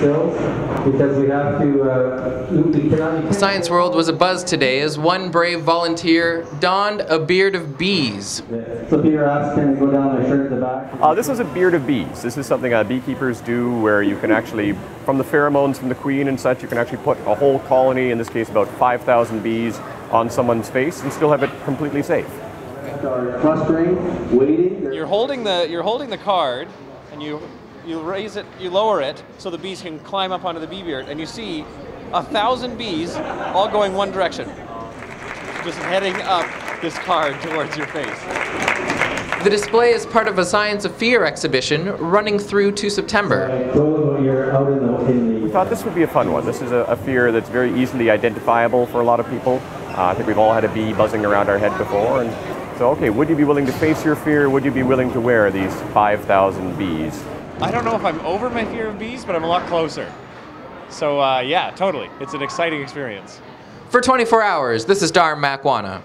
sills because we have to, uh, we cannot. Science World was abuzz today as one brave volunteer donned a beard of bees. So Peter asked, can we go down my shirt at the back? Uh, this is a beard of bees. This is something uh, beekeepers do where you can actually, from the pheromones from the queen and such, you can actually put a whole colony, in this case about 5,000 bees, on someone's face and still have it completely safe. Are clustering, waiting. You're holding the you're holding the card, and you you raise it, you lower it, so the bees can climb up onto the bee beard, and you see a thousand bees all going one direction, just heading up this card towards your face. The display is part of a Science of Fear exhibition running through to September. You're out in the, in We thought this would be a fun one. This is a, a fear that's very easily identifiable for a lot of people. Uh, I think we've all had a bee buzzing around our head before, and so okay, would you be willing to face your fear? Would you be willing to wear these 5,000 bees? I don't know if I'm over my fear of bees, but I'm a lot closer. So uh, yeah, totally. It's an exciting experience. For 24 hours, this is Dar Makwana.